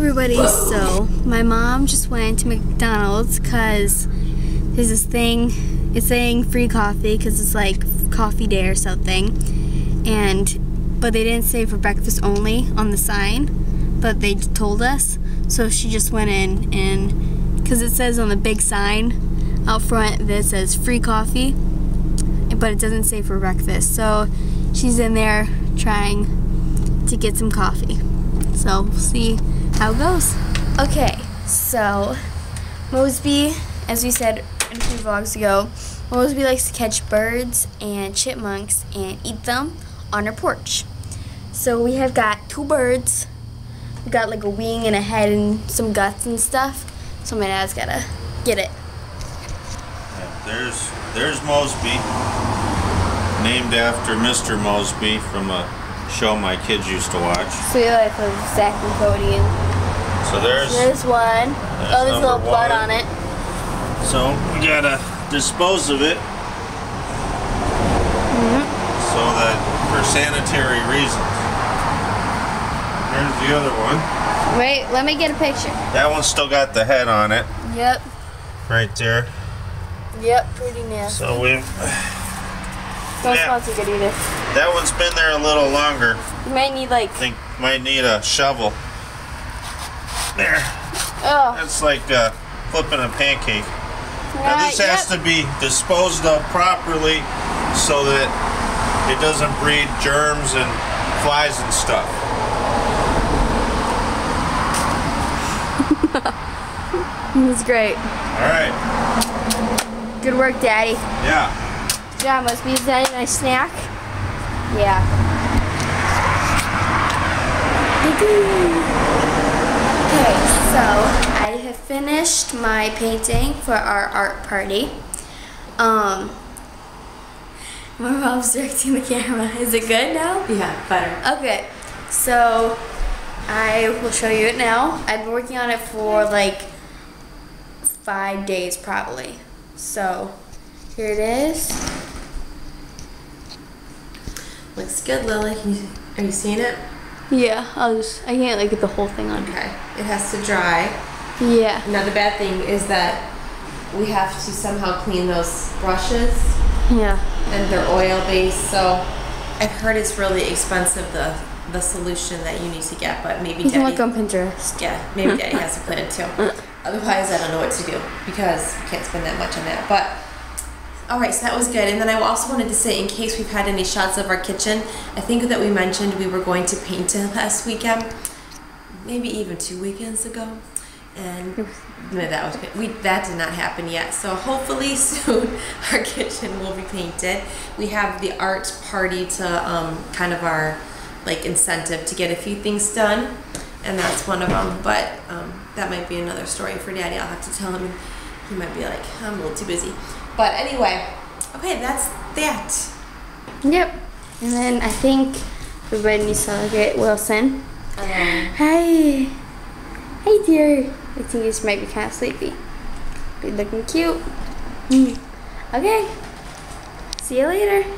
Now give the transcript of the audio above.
everybody, so my mom just went to McDonald's because there's this thing, it's saying free coffee because it's like coffee day or something. And, but they didn't say for breakfast only on the sign, but they told us. So she just went in and, because it says on the big sign out front that says free coffee, but it doesn't say for breakfast. So she's in there trying to get some coffee. So we'll see how it goes. Okay, so Mosby, as we said a few vlogs ago, Mosby likes to catch birds and chipmunks and eat them on her porch. So we have got two birds. We got like a wing and a head and some guts and stuff. So my dad's gotta get it. Yeah, there's there's Mosby, named after Mr. Moseby from a show my kids used to watch. So you like with Zack and Cody and So there's there's one. There's oh, there's a little blood one. on it. so we gotta dispose of it Mm-hmm. so that for sanitary reasons. There's the other one. Wait, let me get a picture. That one's still got the head on it, Yep. right there. Yep, pretty nasty. So we Don't yeah. smell too good either. that one's been there a little longer. You might need like, I think might need a shovel. There. oh, That's like uh, flipping a pancake. Now this has yep. to be disposed of properly so that it doesn't breed germs and flies and stuff. It's great. All right. Good work, Daddy. Yeah. Yeah, must be that a nice snack? Yeah. So I have finished my painting for our art party. Um, my mom's directing the camera. Is it good now? Yeah, better. Okay, so I will show you it now. I've been working on it for like five days probably. So here it is. Looks good, Lily. Are you seeing it? Yeah, I'll just, I can't like get the whole thing on. Okay. It has to dry. Yeah. Now the bad thing is that we have to somehow clean those brushes Yeah. and they're oil based. So I've heard it's really expensive the the solution that you need to get, but maybe You can Daddy, look on Pinterest. yeah, maybe Daddy has a plan too. Otherwise, I don't know what to do because we can't spend that much on that. But all right, so that was good. And then I also wanted to say, in case we've had any shots of our kitchen, I think that we mentioned we were going to paint it last weekend, maybe even two weekends ago, and no, that was we that did not happen yet. So hopefully soon our kitchen will be painted. We have the art party to um, kind of our like incentive to get a few things done, and that's one of them. But um, that might be another story for Daddy. I'll have to tell him. He might be like, I'm a little too busy. But anyway, okay, that's that. Yep. And then I think everybody needs to look at Wilson. Um, Hi. Hi, dear. I think this might be kind of sleepy. But looking cute. Mm. Okay. See you later.